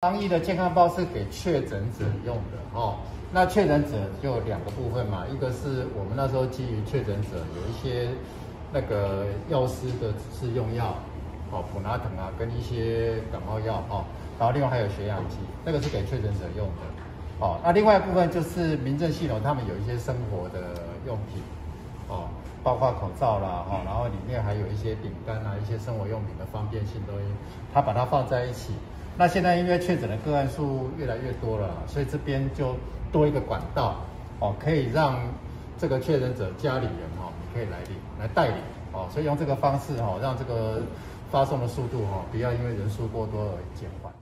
防疫的健康包是给确诊者用的哦。那确诊者就两个部分嘛，一个是我们那时候基于确诊者有一些那个药师的指示用药，哦，普拿疼啊，跟一些感冒药哦，然后另外还有血氧机，那个是给确诊者用的。哦，那另外一部分就是民政系统，他们有一些生活的用品，哦，包括口罩啦，哈，然后里面还有一些饼干啊，一些生活用品的方便性都，他把它放在一起。那现在因为确诊的个案数越来越多了，所以这边就多一个管道，哦，可以让这个确诊者家里人哈，你可以来领来代理，哦，所以用这个方式哈，让这个发送的速度哈，不要因为人数过多而减缓。